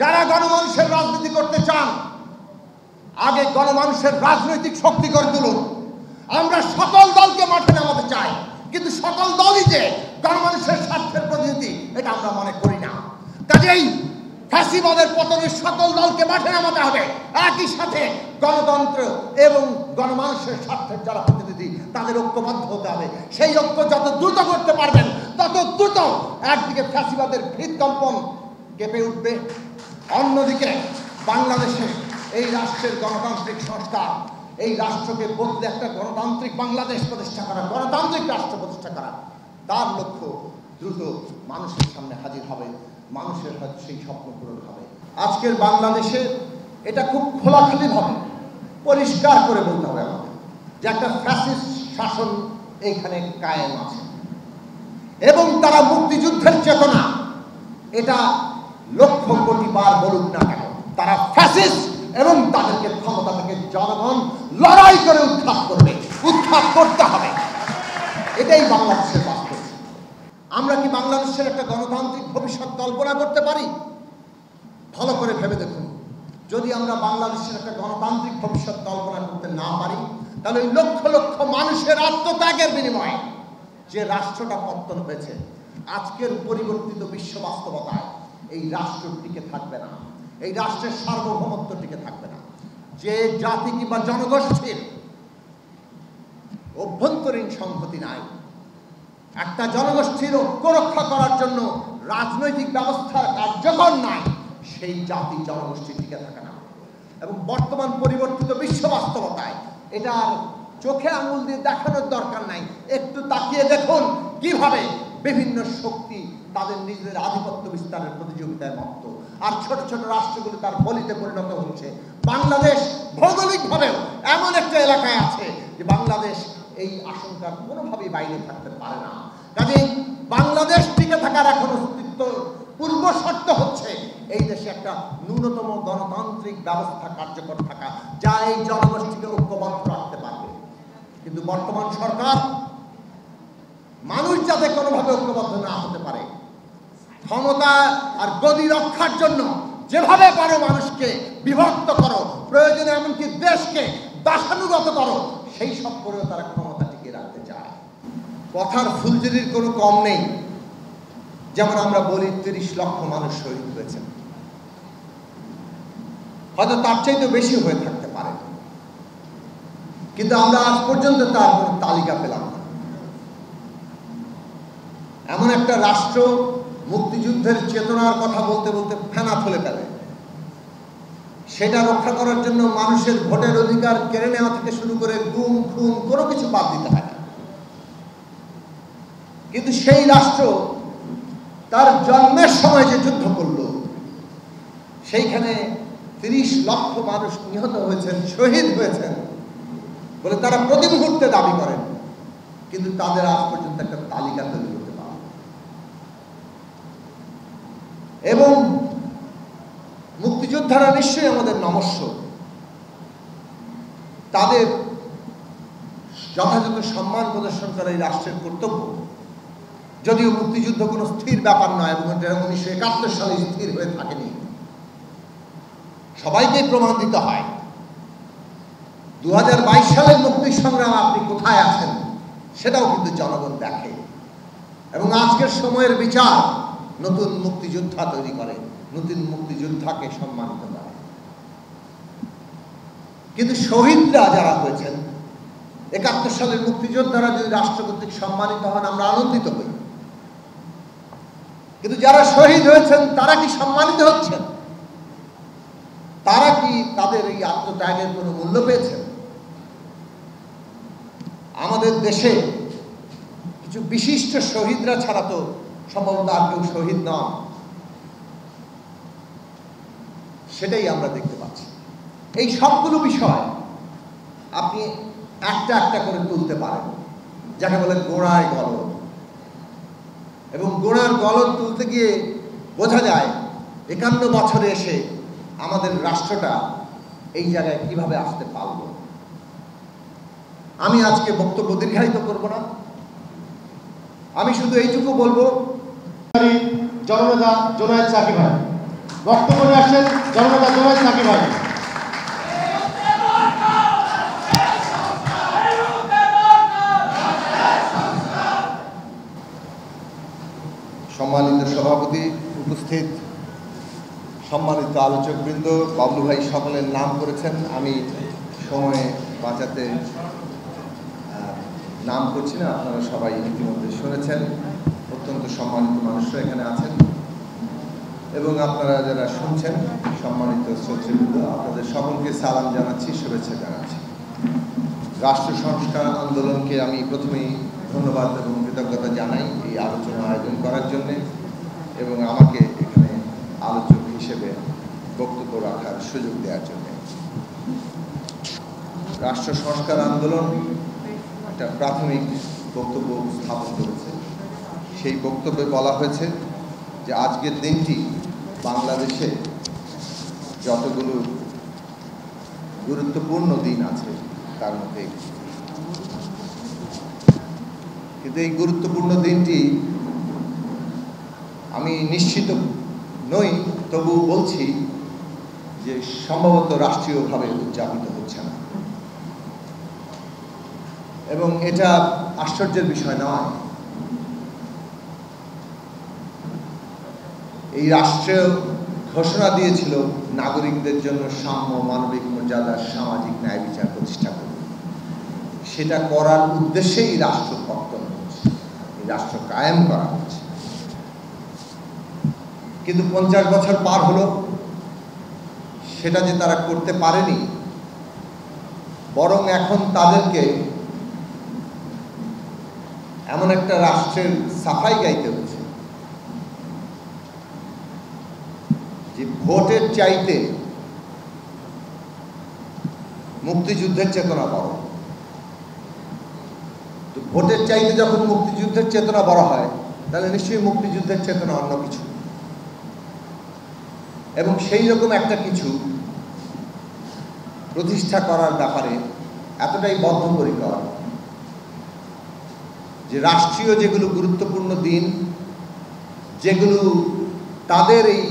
যারা গণমানুষের রাজনীতি করতে চান, আগে গণমানুষের রাজনৈতিক শক্তি করে তুলুন। আমরা সকল দলকে মাঠে নামাতে চাই, কিন্তু সকল দলই যে গণমানুষের স্বার্থের প্রতিনিধি, এটা আমরা মনে করি না। কাজেই ফ্যাসিবাদের পতনের সকল দলকে মাঠে নামাতে হবে। একই সাথে গণতন্ত্র এবং গণমানুষের স্বার্থের যারা প্রতিনিধি, তাদের ঐক্যবদ্ধ হতে হবে। সেই ঐক্য যত দ্রুত করতে পারবেন, তত দ্রুত একদিকে ফ্যাসিবাদের হৃদকম্পন কেঁপে উঠবে অন্যদিকে বাংলাদেশে এই রাষ্ট্রের গণতান্ত্রিক সংস্কার, এই রাষ্ট্রকে বদলে একটা গণতান্ত্রিক বাংলাদেশ প্রতিষ্ঠা করা, গণতান্ত্রিক রাষ্ট্র প্রতিষ্ঠা করা, তার লক্ষ্য দ্রুত মানুষের সামনে হাজির হবে, মানুষের হয়তো সেই স্বপ্ন পূরণ হবে। আজকের বাংলাদেশে এটা খুব খোলাখুলিভাবে পরিষ্কার করে বলতে হবে আমাদের যে একটা ফ্যাসিস্ট শাসন এইখানে কায়েম আছে। এবং তারা মুক্তিযুদ্ধের চেতনা, এটা লক্ষ কোটি বার না কেন, তারা ফ্যাসিস্ট এবং তাদেরকে ক্ষমতা থেকে জনগণ লড়াই করে উত্থাপ করবে উত্থাপ করতে হবে। এটাই বাংলাদেশের বাস্তব। আমরা কি বাংলাদেশের একটা গণতান্ত্রিক ভবিষ্যৎ কল্পনা করতে পারি? ভালো করে ভেবে দেখুন। যদি আমরা বাংলাদেশের একটা গণতান্ত্রিক ভবিষ্যৎ কল্পনা করতে না পারি, তাহলে লক্ষ লক্ষ মানুষের আত্মত্যাগের বিনিময়ে যে রাষ্ট্রটা পত্তন হয়েছে, আজকের পরিবর্তিত বিশ্ব বাস্তবতায় এই রাষ্ট্র টিকে থাকবে না। এই রাষ্ট্রের সার্বভৌমত্ব টিকে থাকবে না। যে জাতি কিংবা জনগোষ্ঠীর অভ্যন্তরীণ সংহতি নাই, একটা জনগোষ্ঠীর ঐক্য রক্ষা করার জন্য রাজনৈতিক ব্যবস্থা কার্যকর নাই, সেই জাতি জনগোষ্ঠী টিকে থাকে না। এবং বর্তমান পরিবর্তিত বিশ্ব বাস্তবতায় এটা চোখে আঙুল দিয়ে দেখানোর দরকার নাই। একটু তাকিয়ে দেখুন কীভাবে বিভিন্ন শক্তি তাদের নিজেদের আধিপত্য বিস্তারের প্রতিযোগিতায় মত্ত। আর ছোট ছোট রাষ্ট্রগুলো তার বলিতে পরিণত হচ্ছে। বাংলাদেশ ভৌগোলিকভাবেও এমন একটা এলাকায় আছে যে বাংলাদেশ এই আশঙ্কার কোনোভাবেই বাইরে থাকতে পারে না। কাজে বাংলাদেশ টিকে থাকার এখন অস্তিত্ব পূর্ব শর্ত হচ্ছে এই দেশে একটা ন্যূনতম গণতান্ত্রিক ব্যবস্থা কার্যকর থাকা, যা এই জনগোষ্ঠীকে ঐক্যবদ্ধ রাখতে পারবে। কিন্তু বর্তমান সরকার মানুষ যাতে কোনোভাবে ঐক্যবদ্ধ না হতে পারে ক্ষমতা আর গদি রক্ষার জন্য যেভাবে পারো মানুষকে বিভক্ত করো, প্রয়োজনে এমনকি দেশকে দাসানুগত করো, সেই সব করেও তারা ক্ষমতা টিকে রাখতে চায়। কথার ফুলঝুরির কোনো কম নেই। যেমন আমরা বলি, তিরিশ লক্ষ মানুষ শহীদ হয়েছে। হয়তো তার চাইতে বেশি হয়ে থাকতে পারে। কিন্তু আমরা আজ পর্যন্ত তার তালিকা পেলাম না। এমন একটা রাষ্ট্র মুক্তিযুদ্ধের চেতনার কথা বলতে বলতে ফেনা ফেলে ফেলে। সেটা রক্ষা করার জন্য মানুষের ভোটের অধিকার কেড়ে নেওয়া থেকে শুরু করে গুম, খুন কোনো কিছু বাদ দিতে হয় না। কিন্তু সেই রাষ্ট্র তার জন্মের সময় যে যুদ্ধ করল, সেইখানে তিরিশ লক্ষ মানুষ নিহত হয়েছেন, শহীদ হয়েছেন বলে তারা প্রতি মুহূর্তে দাবি করেন। কিন্তু তাদের আজ পর্যন্ত একটা তালিকা তৈরি করতে পারে এবং মুক্তিযোদ্ধারা নিশ্চয়ই আমাদের নমস্য তাদের যথাযথ সম্মান প্রদর্শন করা এই রাষ্ট্রের কর্তব্য। যদিও মুক্তিযুদ্ধ কোনো স্থির ব্যাপার নয় এবং এটা উনিশশো একাত্তর সালে স্থির হয়ে থাকেনি। সবাইকেই প্রমাণ দিতে হয়। দু সালের মুক্তি সংগ্রাম আপনি কোথায় আছেন? সেটাও কিন্তু জনগণ দেখে। এবং আজকের সময়ের বিচার নতুন মুক্তিযোদ্ধা তৈরি করে, নতুন মুক্তিযোদ্ধাকে সম্মানিত করে। কিন্তু শহীদরা যারা হয়েছেন, একাত্তর সালের মুক্তিযোদ্ধারা যদি রাষ্ট্র কর্তৃক সম্মানিত হন, আমরা আনন্দিত হই। কিন্তু যারা শহীদ হয়েছেন, তারা কি সম্মানিত হচ্ছেন? তারা কি তাদের এই আত্মত্যাগের কোনো মূল্য পেয়েছেন? আমাদের দেশে কিছু বিশিষ্ট শহীদরা ছাড়া তো সম্ভবত আর কেউ শহীদ নন সেটাই আমরা দেখতে পাচ্ছি। এই সবগুলো বিষয় আপনি একটা একটা করে তুলতে পারেন। যাকে বলে গোড়ায় গলদ। এবং গোড়ার গলদ তুলতে গিয়ে বোঝা যায়, একান্ন বছরে এসে আমাদের রাষ্ট্রটা এই জায়গায় কীভাবে আসতে পারল। আমি আজকে বক্তব্য দীর্ঘায়িত করব না। আমি শুধু এইটুকু বলব জননেতা জোনায়েদ ভাই বক্তব্য আসছেন জননেতা জোনায়দ ভাই সম্মানিত সভাপতি উপস্থিত, সম্মানিত আলোচকবৃন্দ, বাবলু ভাই সকলের নাম করেছেন, আমি সময়ে বাঁচাতে নাম করছি না, আপনারা সবাই ইতিমধ্যে শুনেছেন। অত্যন্ত সম্মানিত মানুষরা এখানে আছেন। এবং আপনারা যারা শুনছেন, সম্মানিত শ্রোতৃবৃন্দ, আপনাদের সকলকে সালাম জানাচ্ছি, শুভেচ্ছা জানাচ্ছি। রাষ্ট্র সংস্কার আন্দোলনকে আমি প্রথমেই ধন্যবাদ এবং কৃতজ্ঞতা জানাই এই আলোচনা আয়োজন করার জন্যে এবং আমাকে এখানে আলোচক হিসেবে বক্তব্য রাখার সুযোগ দেওয়ার জন্য। রাষ্ট্র সংস্কার আন্দোলন একটা প্রাথমিক বক্তব্য স্থাপন করেছে। সেই বক্তব্যে বলা হয়েছে যে আজকের দিনটি বাংলাদেশে যতগুলো গুরুত্বপূর্ণ দিন আছে, তার মধ্যে কিন্তু এই গুরুত্বপূর্ণ দিনটি আমি নিশ্চিত নই তবু বলছি যে সম্ভবত রাষ্ট্রীয়ভাবে উদযাপিত হচ্ছে না। এবং এটা আশ্চর্যের বিষয় নয় এই রাষ্ট্র ঘোষণা দিয়েছিল নাগরিকদের জন্য সাম্য মানবিক মর্যাদা সামাজিক ন্যায় বিচার প্রতিষ্ঠা করবে সেটা করার উদ্দেশ্যেই রাষ্ট্র পত্তন হচ্ছে। এই রাষ্ট্র কায়েম করা হচ্ছে। কিন্তু পঞ্চাশ বছর পার হলো। সেটা যে তারা করতে পারেনি, বরং এখন তাদেরকে এমন একটা রাষ্ট্রের সাফাই গাইতে হচ্ছে যে ভোটের চাইতে মুক্তিযুদ্ধের চেতনা বড়। তো ভোটের চাইতে যখন মুক্তিযুদ্ধের চেতনা বড় হয়, তাহলে নিশ্চয়ই মুক্তিযুদ্ধের চেতনা অন্য কিছু। এবং সেই রকম একটা কিছু প্রতিষ্ঠা করার ব্যাপারে এতটাই বদ্ধপরিকর যে রাষ্ট্রীয় যেগুলো গুরুত্বপূর্ণ দিন, যেগুলো তাদের এই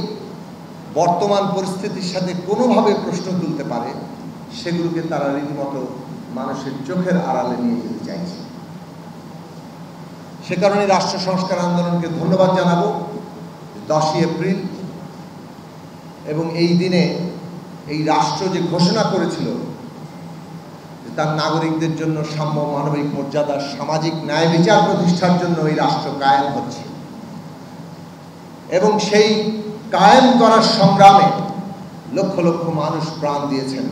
বর্তমান পরিস্থিতির সাথে কোনোভাবে প্রশ্ন তুলতে পারে, সেগুলোকে তারা রীতিমতো মানুষের চোখের আড়ালে নিয়ে যেতে চাইছে। সে কারণে রাষ্ট্র সংস্কার আন্দোলনকে ধন্যবাদ জানাব। দশই এপ্রিল এবং এই দিনে এই রাষ্ট্র যে ঘোষণা করেছিল যে তার নাগরিকদের জন্য সাম্য মানবিক মর্যাদা, সামাজিক ন্যায় বিচার প্রতিষ্ঠার জন্য এই রাষ্ট্র কায়েম হচ্ছে। এবং সেই কায়েম করার সংগ্রামে লক্ষ লক্ষ মানুষ প্রাণ দিয়েছেন।